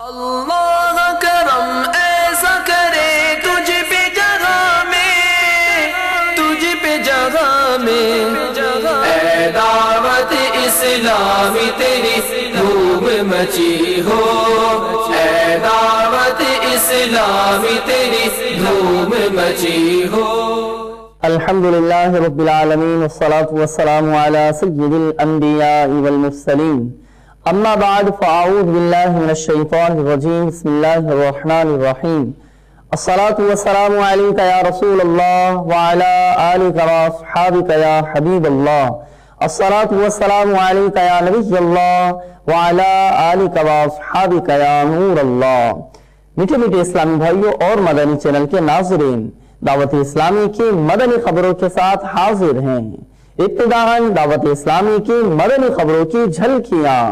اللہ کرم ایسا کرے تجھ پہ جگہ میں، تجھ پہ جگہ میں۔ اے دعوت اسلامی تیری دھوم مچی ہو۔ اے دعوت اسلامی تیری دھوم مچی ہو۔ الحمد لله رب العالمين والصلاة والسلام على سيد الأنبياء والمرسلين أما بعد فأعوذ بالله من الشيطان الرجيم بسم الله الرحمن الرحيم الصلاة والسلام عليك يا رسول الله وعلى آلك وأصحابك يا حبيب الله الصلاة والسلام عليك يا نبي الله وعلى آلك وأصحابك يا نور الله میٹھے میٹھے اسلامی بھائیوں اور مدنی چینل کے ناظرین، دعوت اسلامی کی مدنی خبروں کے ساتھ حاضر ہیں۔ ابتدا دعوت اسلامی کی مدنی خبروں کی جھلکیاں۔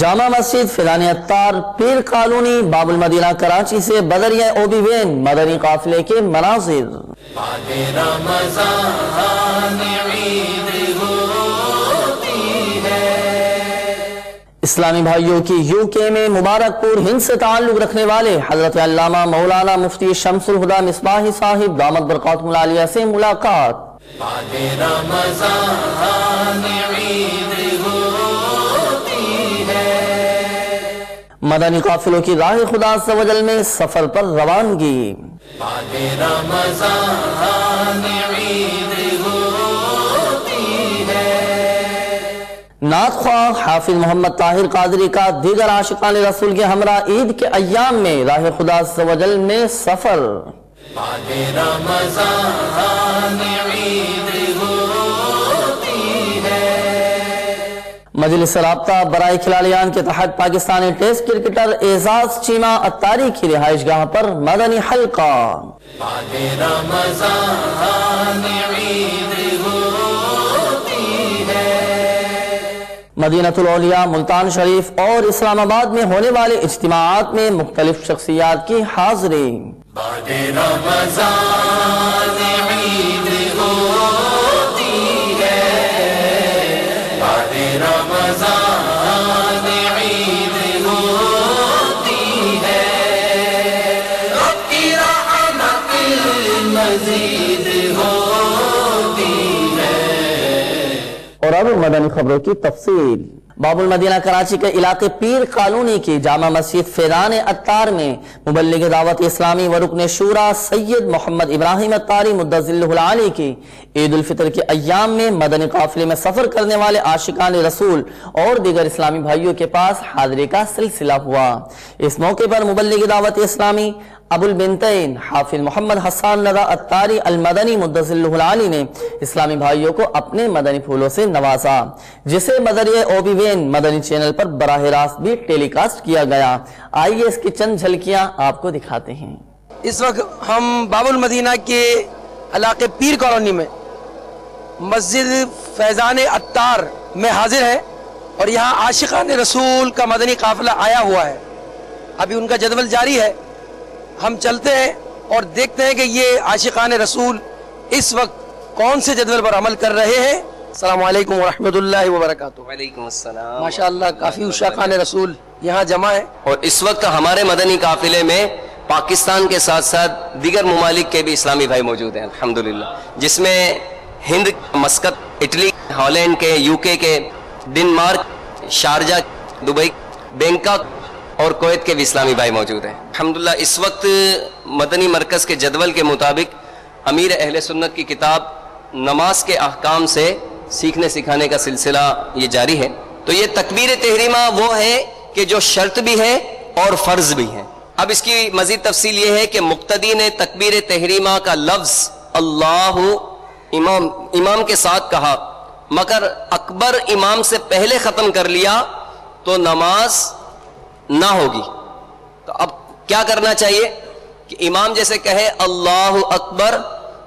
جامع مسجد فیضان اتار پیر کالونی باب المدینہ کراچی سے بدریہ اوبی وین مدنی قافلے کے مناظر۔ اسلامی بھائیوں کی یو کے میں مبارک پور ہند سے تعلق رکھنے والے حضرت علامہ مولانا مفتی شمس الہدا مصباحی صاحب دامت برقات ملالیہ سے ملاقات۔ مدنی قافلوں کی راہ خدا عز و جل میں سفر پر روانگی۔ نعت خواہ حافظ محمد طاہر قادری کا دیگر عاشقان رسول کے ہمراہ عید کے ایام میں راہ خدا عز و جل میں سفر۔ رمضان عید مجلس رابطہ برائے کھلاڑیان کے تحت پاکستانی ٹیسٹ کرکٹر اعزاز چیمہ اتاری کی رہائش گاہ پر مدنی حلقہ۔ مدینہ الاولیاء ملتان شریف اور اسلام آباد میں ہونے والے اجتماعات میں مختلف شخصیات کی حاضری۔ بني خبركي التفصيل باب المدینہ کراچی کے علاقے پیر کالونی کی جامع مسجد فیضان اتار میں مبلغ دعوت اسلامی و رکن شورا سید محمد ابراہیم اتاری مدضل العالی کی عید الفطر کے ایام میں مدنی قافلے میں سفر کرنے والے عاشقان رسول اور دیگر اسلامی بھائیوں کے پاس حاضری کا سلسلہ ہوا۔ اس موقع پر مبلغ دعوت اسلامی ابو البنتین حافظ محمد حسان رضا اتاری المدنی مدضل العالی نے اسلامی بھائیوں کو اپنے مدنی پھولوں سے نوازا، جسے مدریہ اوبی وین مدنی چینل پر براہ راست بھی ٹیلی کاسٹ کیا گیا۔ آئیے اس کی چند جھلکیاں آپ کو دکھاتے ہیں۔ اس وقت ہم باب المدینہ کے علاقے پیر کالونی میں مسجد فیضان اتار میں حاضر ہیں اور یہاں عاشقان رسول کا مدنی قافلہ آیا ہوا ہے۔ ابھی ان کا جدول جاری ہے۔ ہم چلتے ہیں اور دیکھتے ہیں کہ یہ عاشقان رسول اس وقت کون سے جدول پر عمل کر رہے ہیں۔ السلام علیکم ورحمۃ اللہ وبرکاتہ۔ وعلیکم السلام ماشاء اللہ کافی عشاقان رسول یہاں جمع ہیں۔ اور اس وقت ہمارے مدنی قافلے میں پاکستان کے ساتھ ساتھ دیگر ممالک کے بھی اسلامی بھائی موجود ہیں الحمدللہ۔ جس میں ہند مسکت اٹلی ہالینڈ کے یو کے کے ڈنمارک شارجہ دبئی بینکاک اور کویت کے بھی اسلامی بھائی موجود ہیں۔ الحمدللہ اس وقت مدنی مرکز کے جدول کے مطابق امیر اہل سنت کی کتاب نماز کے احکام سے سیکھنے سکھانے کا سلسلہ یہ جاری ہے۔ تو یہ تکبیر تحریمہ وہ ہے کہ جو شرط بھی ہے اور فرض بھی ہے۔ اب اس کی مزید تفصیل یہ ہے کہ مقتدی نے تکبیر تحریمہ کا لفظ اللہ امام امام کے ساتھ کہا۔ مگر اکبر امام سے پہلے ختم کر لیا تو نماز نہ ہوگی۔ تو اب کیا کرنا چاہیے؟ کہ امام جیسے کہے اللہ اکبر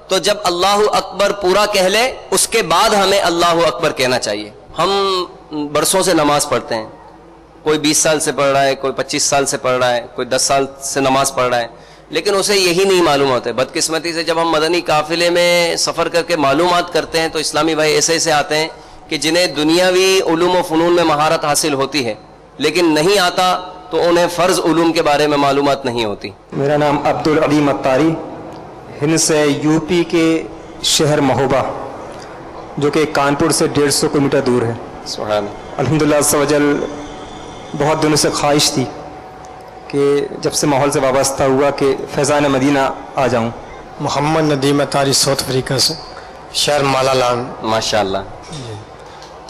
تو جب اللہ اکبر پورا کہہ لے، اس کے بعد ہمیں اللہ اکبر کہنا چاہیے۔ ہم برسوں سے نماز پڑھتے ہیں۔ کوئی بیس سال سے پڑھ رہا ہے، کوئی پچیس سال سے پڑھ رہا ہے، کوئی دس سال سے نماز پڑھ رہا ہے۔ لیکن اسے یہی نہیں معلوم ہوتا بدقسمتی سے جب ہم مدنی قافلے میں سفر کر کے معلومات کرتے ہیں، تو اسلامی بھائی ایسے ایسے آتے ہیں کہ جنہیں دنیاوی علوم و فنون میں مہارت حاصل ہوتی ہے، لیکن نہیں آتا تو انہیں فرض علوم کے بارے میں معلومات نہیں ہوتی۔ میرا نام عبد العلیم اتاری ہند سے یو پی کے شہر مہوبہ جو کہ کانپور سے ڈیڑھ سو کلو میٹر دور ہے۔ سبحان الحمد للہ بہت دنوں سے خواہش تھی کہ جب سے ماحول سے وابستہ ہوا کہ فیضان مدینہ آ جاؤں۔ محمد ندیم اتاری ساؤتھ افریقہ سے شہر مالا لان ماشاء اللہ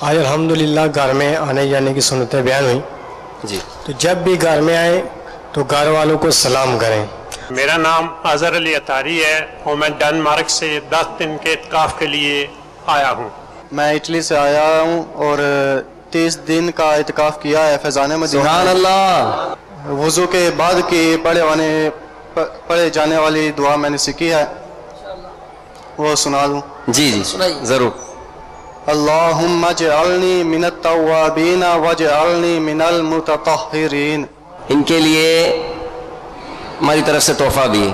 آج الحمدللہ گھر میں آنے جانے کی سنتیں بیان ہوئی جی۔ تو جب بھی گھر میں آئے تو گھر والوں کو سلام کریں۔ میرا نام اظہر علی اتاری ہے اور میں ڈنمارک سے دس دن کے اتقاف کے لیے آیا ہوں۔ میں اٹلی سے آیا ہوں اور تیس دن کا اتقاف کیا ہے فیضان سبحان اللہ۔ وضو کے بعد کی پڑھے وانے پڑھے جانے والی دعا میں نے سیکھی ہے۔ وہ سنا دوں۔ جی جی ضرور۔ اللہم اجعلنی من التوابین واجعلنی من المتطہرین۔ ان کے لیے ہماری طرف سے تحفہ بھی ہے۔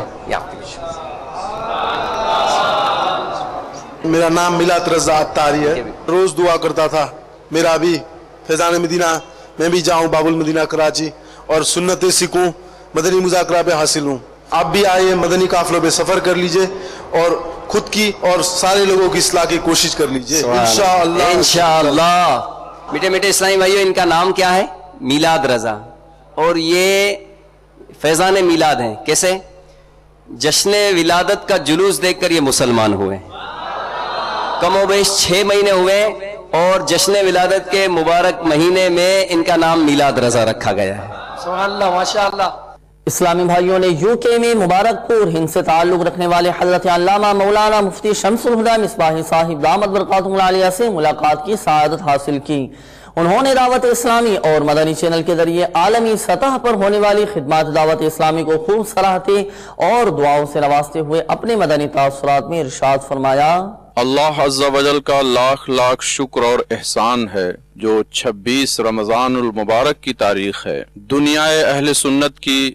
میرا نام ملات رضا اتاری ہے۔ روز دعا کرتا تھا۔ میرا بھی فیضان مدینہ میں بھی جاؤں باب المدینہ کراچی اور سنتیں سیکھوں مدنی مذاکرہ پہ حاصل ہوں۔ آپ بھی آئیے مدنی قافلوں پہ سفر کر لیجیے اور خود کی اور سارے لوگوں کی اصلاح کی کوشش کر لیجیے۔ انشاءاللہ۔ انشاءاللہ۔ میٹھے میٹھے اسلامی بھائیو ان کا نام کیا ہے؟ میلاد رضا۔ اور یہ فیضان میلاد ہیں۔ کیسے؟ جشن ولادت کا جلوس دیکھ کر یہ مسلمان ہوئے۔ کم و بیش چھ مہینے ہوئے اور جشن ولادت کے مبارک مہینے میں ان کا نام میلاد رضا رکھا گیا ہے۔ سبحان اللہ ماشاء اللہ اسلامی بھائیوں نے یو کے میں مبارک پور ہند سے تعلق رکھنے والے حضرت علامہ مولانا مفتی شمس الہدا مصباحی صاحب دامت برکات عالیہ سے ملاقات کی سعادت حاصل کی۔ انہوں نے دعوت اسلامی اور مدنی چینل کے ذریعے عالمی سطح پر ہونے والی خدمات دعوت اسلامی کو خوب سراہتے اور دعاؤں سے نوازتے ہوئے اپنے مدنی تاثرات میں ارشاد فرمایا۔ اللہ عز و جل کا لاکھ لاکھ شکر اور احسان ہے، جو چھبیس رمضان المبارک کی تاریخ ہے۔ دنیا اہل سنت کی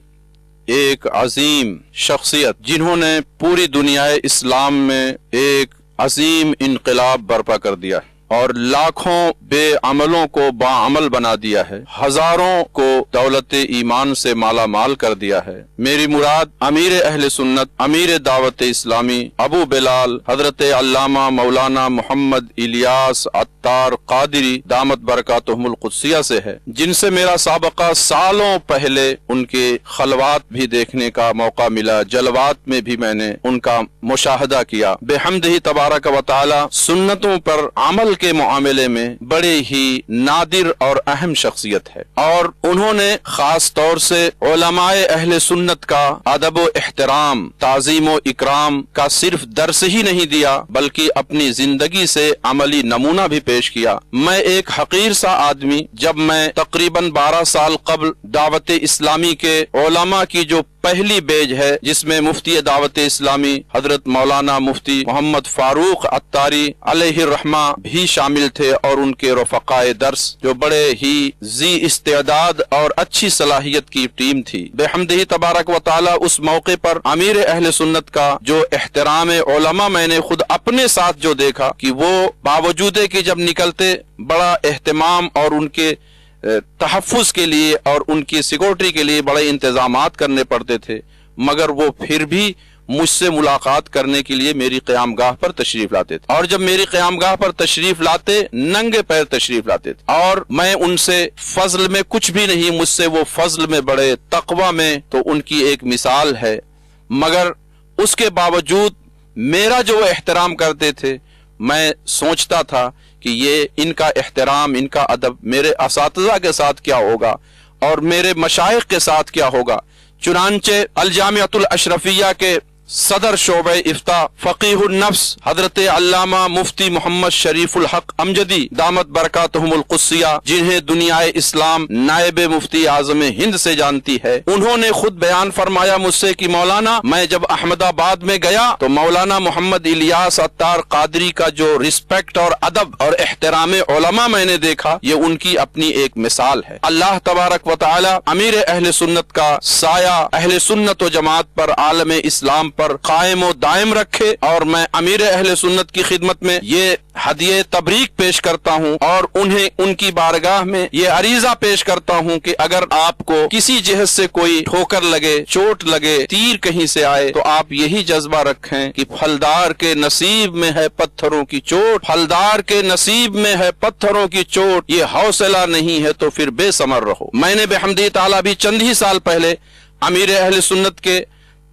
ایک عظیم شخصیت، جنہوں نے پوری دنیا اسلام میں ایک عظیم انقلاب برپا کر دیا۔ ہے اور لاکھوں بے عملوں کو باعمل بنا دیا ہے۔ ہزاروں کو دولت ایمان سے مالا مال کر دیا ہے۔ میری مراد امیر اہل سنت، امیر دعوت اسلامی ابو بلال، حضرت علامہ مولانا محمد الیاس اتار قادری دامت برکاتہم القدسیہ سے ہے۔ جن سے میرا سابقہ سالوں پہلے ان کے خلوات بھی دیکھنے کا موقع ملا۔ جلوات میں بھی میں نے ان کا مشاہدہ کیا۔ بے ہی تبارک و تعالی سنتوں پر عمل کے معاملے میں بڑے ہی نادر اور اہم شخصیت ہے۔ اور انہوں نے خاص طور سے علماء اہل سنت کا ادب و احترام، تعظیم و اکرام کا صرف درس ہی نہیں دیا، بلکہ اپنی زندگی سے عملی نمونہ بھی پیش کیا۔ میں ایک حقیر سا آدمی، جب میں تقریباً بارہ سال قبل دعوت اسلامی کے علماء کی جو پہلی بیج ہے جس میں مفتی دعوت اسلامی حضرت مولانا مفتی محمد فاروق اتاری علیہ الرحمہ بھی شامل تھے اور ان کے رفقائے درس جو بڑے ہی زی استعداد اور اچھی صلاحیت کی ٹیم تھی۔ بے حمدہی تبارک و تعالی اس موقع پر امیر اہل سنت کا جو احترام علماء میں نے خود اپنے ساتھ جو دیکھا کہ وہ باوجود کہ جب نکلتے بڑا اہتمام اور ان کے تحفظ کے لیے اور ان کی سیکورٹی کے لیے بڑے انتظامات کرنے پڑتے تھے، مگر وہ پھر بھی مجھ سے ملاقات کرنے کے لیے میری قیام گاہ پر تشریف لاتے تھے۔ اور جب میری قیام گاہ پر تشریف لاتے، ننگے پیر تشریف لاتے تھے۔ اور میں ان سے فضل میں کچھ بھی نہیں، مجھ سے وہ فضل میں بڑے تقوی میں تو ان کی ایک مثال ہے۔ مگر اس کے باوجود میرا جو احترام کرتے تھے، میں سوچتا تھا کہ یہ ان کا احترام، ان کا ادب میرے اساتذہ کے ساتھ کیا ہوگا اور میرے مشائق کے ساتھ کیا ہوگا۔ چنانچہ الجامعۃ الاشرفیہ کے صدر شعبہ افتا فقیح النفس حضرت علامہ مفتی محمد شریف الحق امجدی دامت برکاتہم القصیہ جنہیں دنیا اسلام نائب مفتی اعظم ہند سے جانتی ہے۔ انہوں نے خود بیان فرمایا مجھ سے کہ مولانا، میں جب احمد آباد میں گیا تو مولانا محمد الیاس اتار قادری کا جو رسپیکٹ اور ادب اور احترام علماء میں نے دیکھا، یہ ان کی اپنی ایک مثال ہے۔ اللہ تبارک و تعالی امیر اہل سنت کا سایہ اہل سنت و جماعت پر عالم اسلام پر قائم و دائم رکھے اور میں امیر اہل سنت کی خدمت میں یہ حدیع تبریک پیش کرتا ہوں اور انہیں ان کی بارگاہ میں یہ عریضہ پیش کرتا ہوں کہ اگر آپ کو کسی جہد سے کوئی ٹھوکر لگے، چوٹ لگے، تیر کہیں سے آئے تو آپ یہی جذبہ رکھیں کہ پھلدار کے نصیب میں ہے پتھروں کی چوٹ، پھلدار کے نصیب میں ہے پتھروں کی چوٹ، یہ حوصلہ نہیں ہے تو پھر بے سمر رہو۔ میں نے بحمدی تعالیٰ بھی چند ہی سال پہلے امیر اہل سنت کے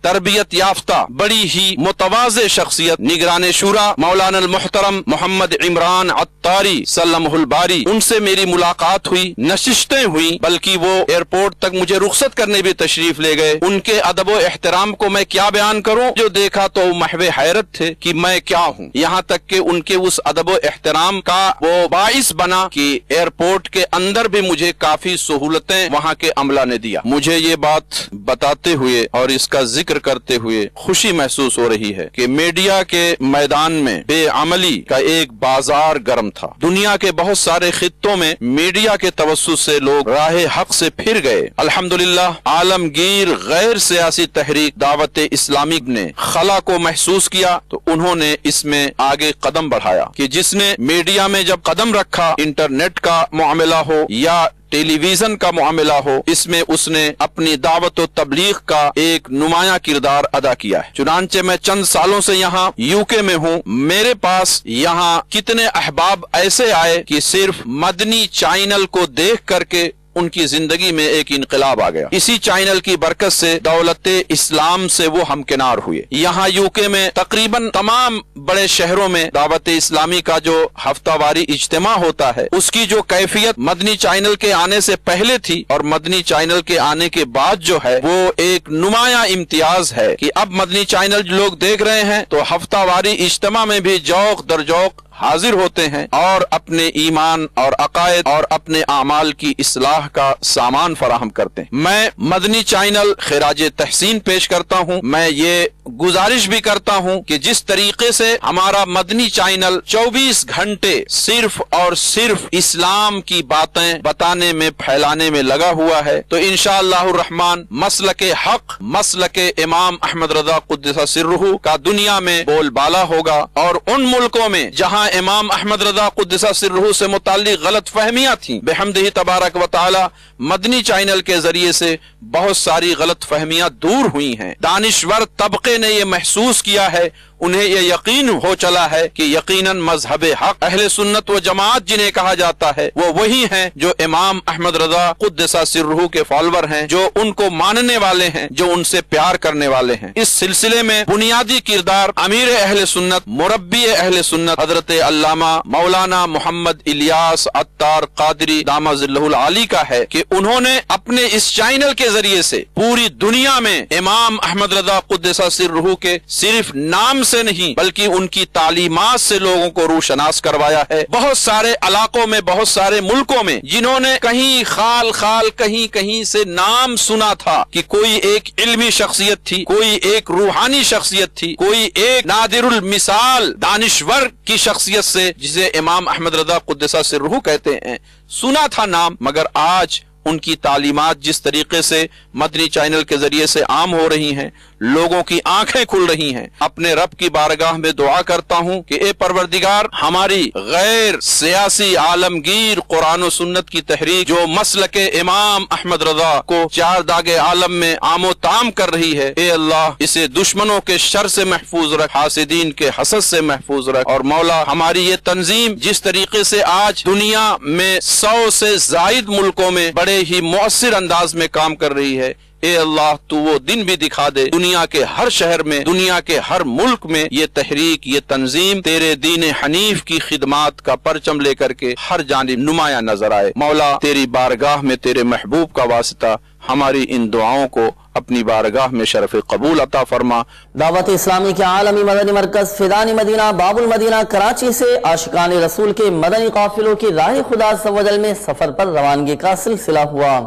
تربیت یافتہ، بڑی ہی متواز شخصیت، نگران شورا، مولانا المحترم محمد عمران عطاری سلم الباری، ان سے میری ملاقات ہوئی نشستیں ہوئی، بلکہ وہ ایئرپورٹ تک مجھے رخصت کرنے بھی تشریف لے گئے۔ ان کے ادب و احترام کو میں کیا بیان کروں؟ جو دیکھا تو محو حیرت تھے کہ میں کیا ہوں۔ یہاں تک کہ ان کے اس ادب و احترام کا وہ باعث بنا کہ ایئرپورٹ کے اندر بھی مجھے کافی سہولتیں وہاں کے عملہ نے دیا۔ مجھے یہ بات بتاتے ہوئے اور اس کا ذکر ذکر کرتے ہوئے خوشی محسوس ہو رہی ہے کہ میڈیا کے میدان میں بے عملی کا ایک بازار گرم تھا۔ دنیا کے بہت سارے خطوں میں میڈیا کے توسط سے لوگ راہ حق سے پھر گئے۔ الحمدللہ، عالمگیر غیر سیاسی تحریک دعوت اسلامی نے خلا کو محسوس کیا تو انہوں نے اس میں آگے قدم بڑھایا کہ جس نے میڈیا میں جب قدم رکھا، انٹرنیٹ کا معاملہ ہو یا ٹیلی ویژن کا معاملہ ہو، اس میں اس نے اپنی دعوت و تبلیغ کا ایک نمایاں کردار ادا کیا ہے۔ چنانچہ میں چند سالوں سے یہاں یو کے میں ہوں۔ میرے پاس یہاں کتنے احباب ایسے آئے کہ صرف مدنی چینل کو دیکھ کر کے ان کی زندگی میں ایک انقلاب آ گیا۔ اسی چینل کی برکت سے دولت اسلام سے وہ ہمکنار ہوئے۔ یہاں یو کے میں تقریباً تمام بڑے شہروں میں دعوت اسلامی کا جو ہفتہ واری اجتماع ہوتا ہے، اس کی جو کیفیت مدنی چینل کے آنے سے پہلے تھی اور مدنی چینل کے آنے کے بعد جو ہے، وہ ایک نمایاں امتیاز ہے کہ اب مدنی چینل لوگ دیکھ رہے ہیں، تو ہفتہ واری اجتماع میں بھی جوک در جوک حاضر ہوتے ہیں اور اپنے ایمان اور عقائد اور اپنے اعمال کی اصلاح کا سامان فراہم کرتے ہیں۔ میں مدنی چینل خراج تحسین پیش کرتا ہوں۔ میں یہ گزارش بھی کرتا ہوں کہ جس طریقے سے ہمارا مدنی چینل چوبیس گھنٹے صرف اور صرف اسلام کی باتیں بتانے میں، پھیلانے میں لگا ہوا ہے، تو انشاءاللہ الرحمن مسلک حق، مسلک امام احمد رضا قدس سرہو کا دنیا میں بول بالا ہوگا اور ان ملکوں میں جہاں امام احمد رضا قدسہ سرہو سے متعلق غلط فہمیاں تھیں بحمد ہی تبارک و تعالی مدنی چینل کے ذریعے سے بہت ساری غلط فہمیاں دور ہوئی ہیں۔ دانشور طبقے نے یہ محسوس کیا ہے انہیں یہ یقین ہو چلا ہے کہ یقیناً مذہب حق، اہل سنت و جماعت جنہیں کہا جاتا ہے، وہ وہی ہیں جو امام احمد رضا قدسہ سرہو کے فالور ہیں، جو ان کو ماننے والے ہیں، جو ان سے پیار کرنے والے ہیں۔ اس سلسلے میں بنیادی کردار امیر اہل سنت، مربی اہل سنت حضرت علامہ مولانا محمد الیاس عطار قادری دامہ اللہ العالی کا ہے کہ انہوں نے اپنے اس چینل کے ذریعے سے پوری دنیا میں امام احمد رضا قدسہ سرہو کے صرف نام سے سے نہیں، بلکہ ان کی تعلیمات سے لوگوں کو روشناس کروایا ہے۔ بہت سارے علاقوں میں، بہت سارے ملکوں میں جنہوں نے کہیں خال خال، کہیں کہیں سے نام سنا تھا کہ کوئی ایک علمی شخصیت تھی، کوئی ایک روحانی شخصیت تھی، کوئی ایک نادر المثال دانشور کی شخصیت سے، جسے امام احمد رضا قدسہ سے روح کہتے ہیں۔ سنا تھا نام، مگر آج ان کی تعلیمات جس طریقے سے مدنی چینل کے ذریعے سے عام ہو رہی ہیں لوگوں کی آنکھیں کھل رہی ہیں۔ اپنے رب کی بارگاہ میں دعا کرتا ہوں کہ اے پروردگار، ہماری غیر سیاسی عالمگیر قرآن و سنت کی تحریک جو مسلک امام احمد رضا کو چار داغ عالم میں عام و تام کر رہی ہے، اے اللہ، اسے دشمنوں کے شر سے محفوظ رکھ، حاسدین کے حسد سے محفوظ رکھ۔ اور مولا، ہماری یہ تنظیم جس طریقے سے آج دنیا میں سو سے زائد ملکوں میں بڑے ہی مؤثر انداز میں کام کر رہی ہے اے اللہ، تو وہ دن بھی دکھا دے۔ دنیا کے ہر شہر میں، دنیا کے ہر ملک میں یہ تحریک، یہ تنظیم تیرے دین حنیف کی خدمات کا پرچم لے کر کے ہر جانب نمایاں نظر آئے۔ مولا، تیری بارگاہ میں تیرے محبوب کا واسطہ ہماری ان دعاؤں کو اپنی بارگاہ میں شرف قبول عطا فرما۔ دعوت اسلامی کے عالمی مدنی مرکز فدانی مدینہ، باب المدینہ، کراچی سے عاشقان رسول کے مدنی قافلوں کی راہ خدا سوجل میں سفر پر روانگی کا سلسلہ ہوا۔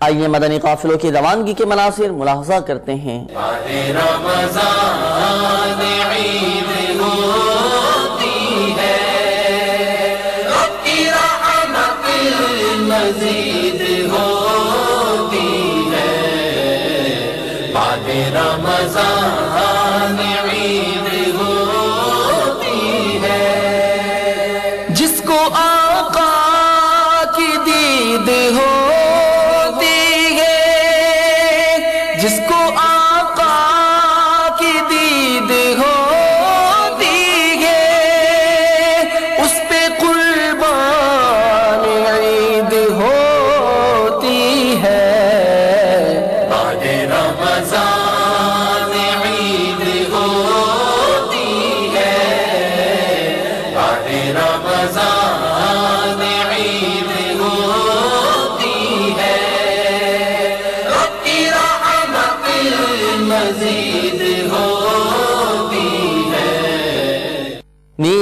آئیے مدنی قافلوں کی روانگی کے مناظر ملاحظہ کرتے ہیں۔ رمضان عید ہوتی ہے۔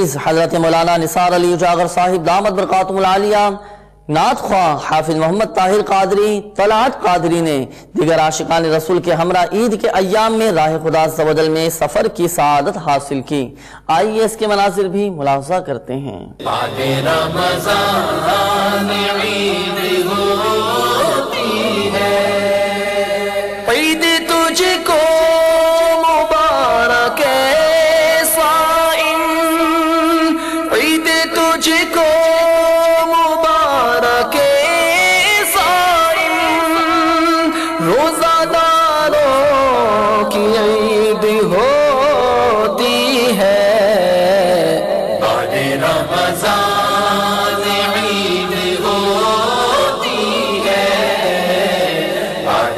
عزیز، حضرت مولانا نثار علی جاغر صاحب، دامت برقاتم العالیہ نات خواہ حافظ محمد طاہر قادری، طلعت قادری نے دیگر عاشقان رسول کے ہمراہ عید کے ایام میں راہ خدا زبدل میں سفر کی سعادت حاصل کی۔ آئیے اس کے مناظر بھی ملاحظہ کرتے ہیں۔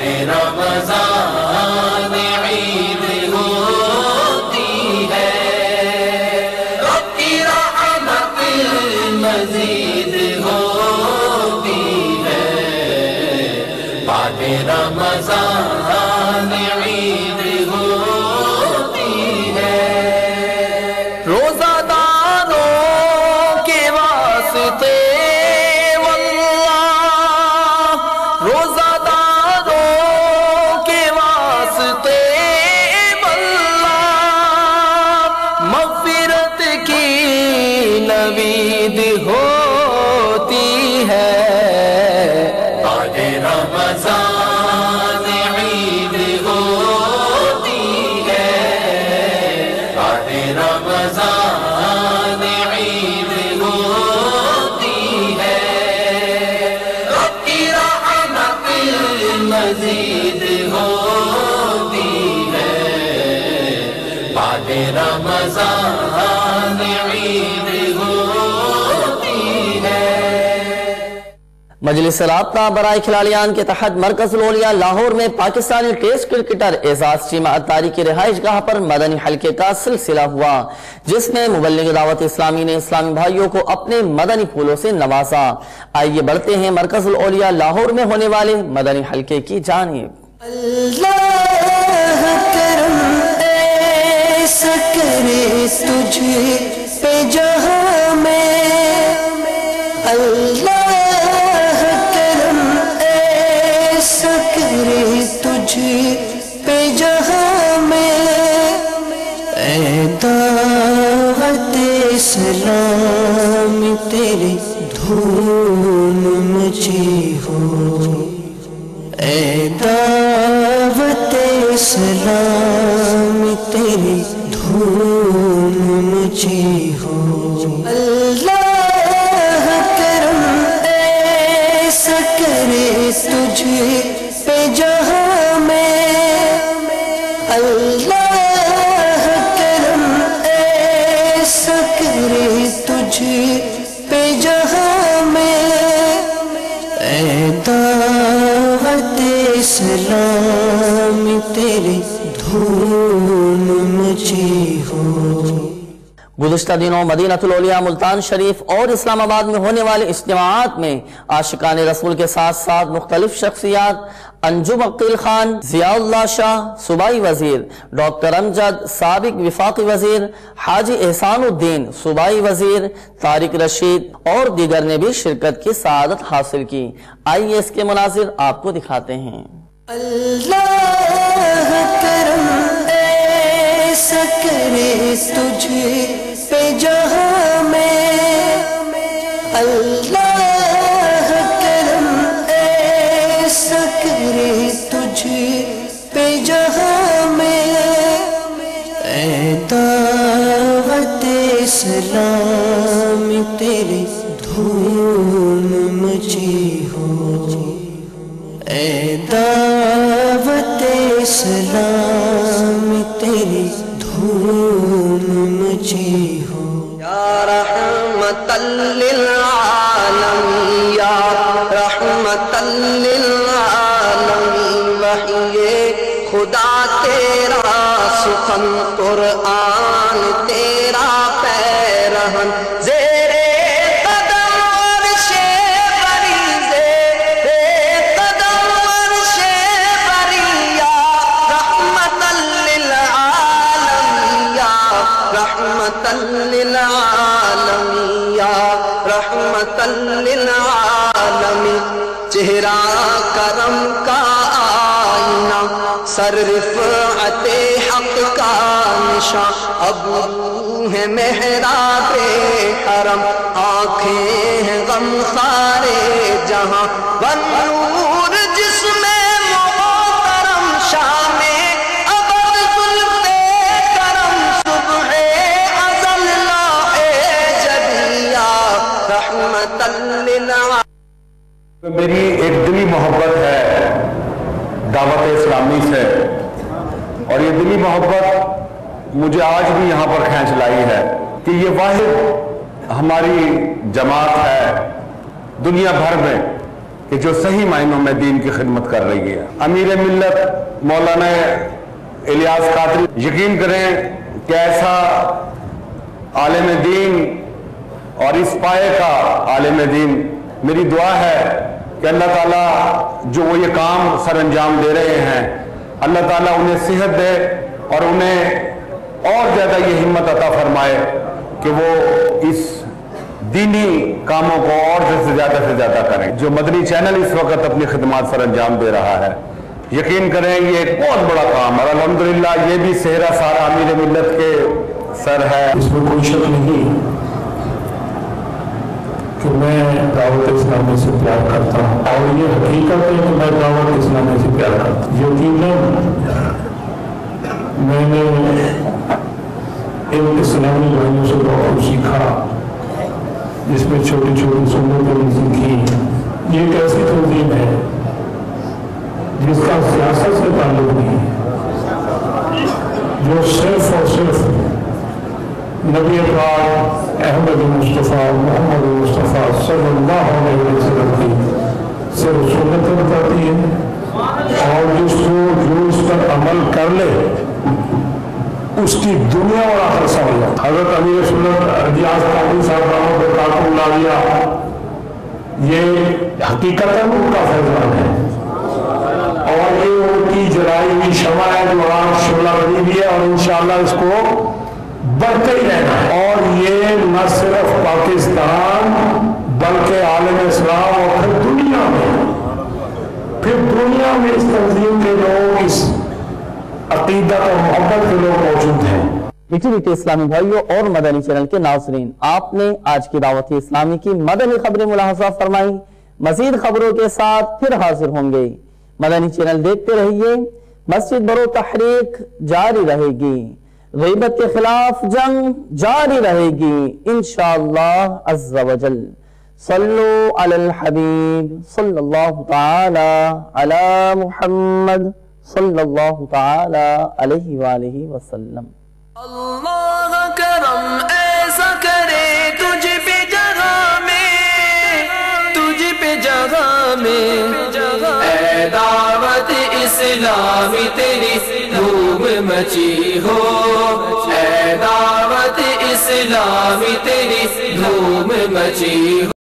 Amen. اذان عید ہوتی ہے۔ مجلس رابطہ برائے کھلاڑیان کے تحت مرکز لولیا لاہور میں پاکستانی ٹیسٹ کرکٹر اعزاز چیمہ اتاری کی رہائش گاہ پر مدنی حلقے کا سلسلہ ہوا جس میں مبلغ دعوت اسلامی نے اسلامی بھائیوں کو اپنے مدنی پھولوں سے نوازا۔ آئیے بڑھتے ہیں مرکز الاولیاء لاہور میں ہونے والے مدنی حلقے کی جانب۔ اللہ estudié تیرے گزشتہ دنوں مدینہ تلولیہ ملتان شریف اور اسلام آباد میں ہونے والے اجتماعات میں عاشقان رسول کے ساتھ ساتھ مختلف شخصیات انجم عقیل خان، ضیاء اللہ شاہ، صوبائی وزیر، ڈاکٹر امجد سابق وفاقی وزیر، حاجی احسان الدین، صوبائی وزیر، طارق رشید اور دیگر نے بھی شرکت کی سعادت حاصل کی۔ آئیے اس کے مناظر آپ کو دکھاتے ہیں۔ اللہ کرم تجھے قرآن تیرا پیرہن نشان ہے محراب حرم، آنکھیں ہیں غم خارے، جہاں ونور جس میں محترم شام ابد زلف کرم، صبح ازل لاہ جدیا رحمت للعالمین۔ میری ایک دلی محبت ہے دعوت اسلامی سے، اور یہ دلی محبت مجھے آج بھی یہاں پر کھینچ لائی ہے کہ یہ واحد ہماری جماعت ہے، دنیا بھر میں، کہ جو صحیح معنوں میں دین کی خدمت کر رہی ہے۔ امیر ملت مولانا الیاس قادری، یقین کریں کہ ایسا عالم دین اور اس پائے کا عالم دین میری دعا ہے کہ اللہ تعالیٰ جو وہ یہ کام سر انجام دے رہے ہیں، اللہ تعالیٰ انہیں صحت دے اور انہیں اور زیادہ یہ ہمت عطا فرمائے کہ وہ اس دینی کاموں کو اور سے زیادہ سے زیادہ کریں۔ جو مدنی چینل اس وقت اپنی خدمات سر انجام دے رہا ہے۔ یقین کریں یہ ایک بہت بڑا کام اور الحمدللہ یہ بھی صحرا سارا امیر ملت کے سر ہے۔ اس میں کوئی شک نہیں کہ میں دعوت اسلامی سے پیار کرتا ہوں۔ اور یہ حقیقت ہے کہ میں دعوت اسلامی سے پیار کرتا ہوں۔ یقیناً میں نے ان اسلامی بھائیوں سے بہت سیکھا، جس میں چھوٹی چھوٹی سنتیں بھی سیکھی۔ یہ ایک ایسی تنظیم ہے جس کا سیاست سے تعلق نہیں ہے، جو صرف اور صرف نبی پاک احمد مصطفیٰ، محمد مصطفیٰ صلی اللہ علیہ وسلم کی صرف سنت بتاتی ہے اور جس کو جو اس پر عمل کر لے اس کی دنیا اور آخر سہولت حضرت امیر سنت ریاض قادری صاحب رحمۃ اللہ اللہ علیہ یہ حقیقت ان کا فیضان ہے۔ اور یہ ان کی جلائی ہوئی شمع ہے جو آج شعلہ بنی ہوئی ہے، اور انشاءاللہ اس کو بڑھتے ہی رہنا ہے۔ اور یہ نہ صرف پاکستان، بلکہ عالم اسلام اور پھر دنیا میں۔ پھر دنیا میں اس تنظیم کے لوگ، اس عقیدت اور محبت کے لوگ موجود ہیں۔ میٹھی میٹھی اسلامی بھائیوں اور مدنی چینل کے ناظرین، آپ نے آج کی دعوت اسلامی کی مدنی خبریں ملاحظہ فرمائی مزید خبروں کے ساتھ پھر حاضر ہوں گے۔ مدنی چینل دیکھتے رہیے، مسجد برو تحریک جاری رہے گی۔ غیبت کے خلاف جنگ جاری رہے گی، انشاءاللہ عز و جل۔ صلو علی الحبیب، صلی اللہ تعالی علی محمد۔ صلی اللہ تعالی علیہ وآلہ وسلم۔ اللہ کرم ایسا کرے تجھ پہ جگہ میں، تجھ پہ جگہ میں۔ اے دعوت اسلامی تیری دھوم مچی ہو۔ اے دعوت اسلامی تیری دھوم مچی ہو۔